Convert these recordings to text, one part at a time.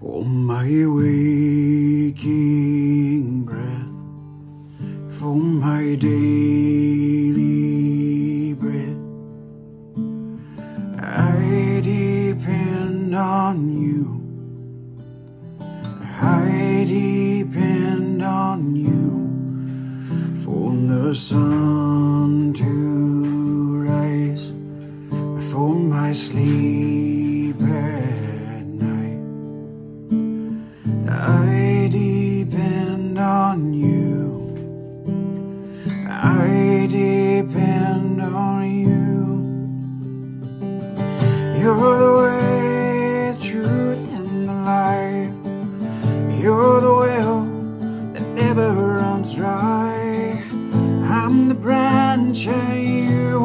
for my waking breath, for my daily bread. I depend on you. I depend on you for the sun to rise, for my sleep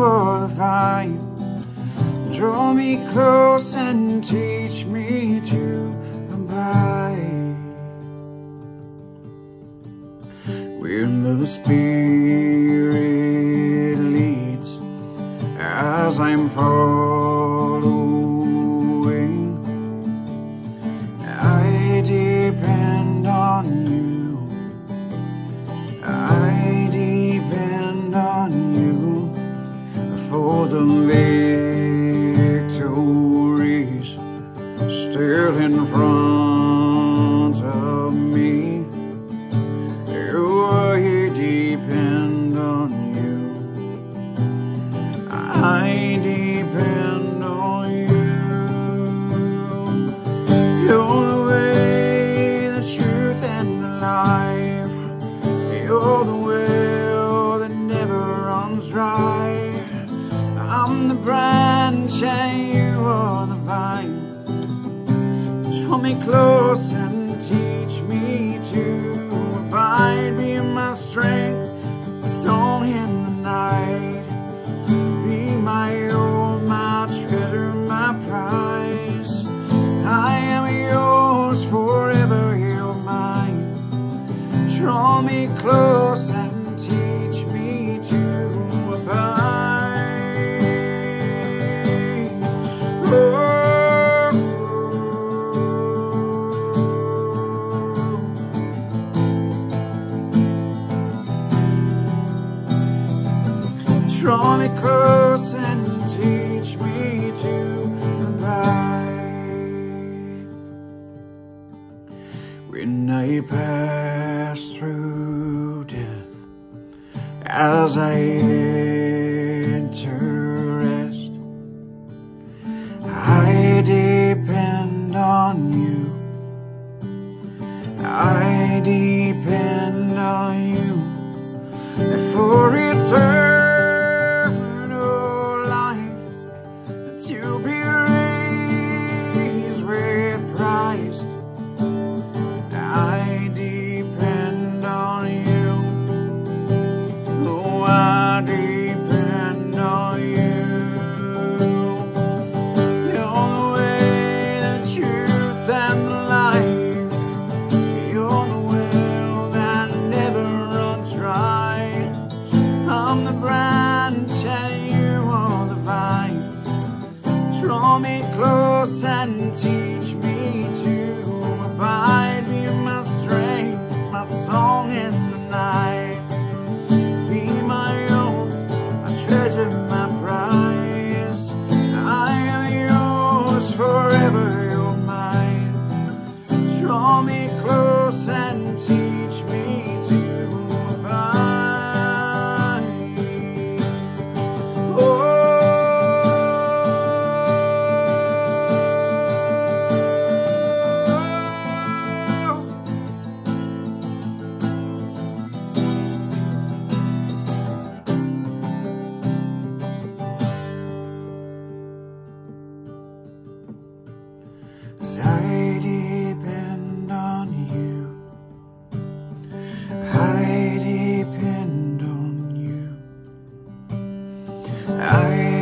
are the vine. Draw me close and teach me to abide. When the Spirit leads as I'm following, You're the well that never runs dry. I'm the branch and you are the vine. Draw me close and teach me to abide. Be my strength, a song in the night. Draw me close and teach me to abide. Oh. Draw me close and teach me to When I pass through death, as I enter close and teach me to abide. Be my strength, my song in the night. Be my own, my treasure, my prize. I am yours forever, you're mine. Draw me close and teach I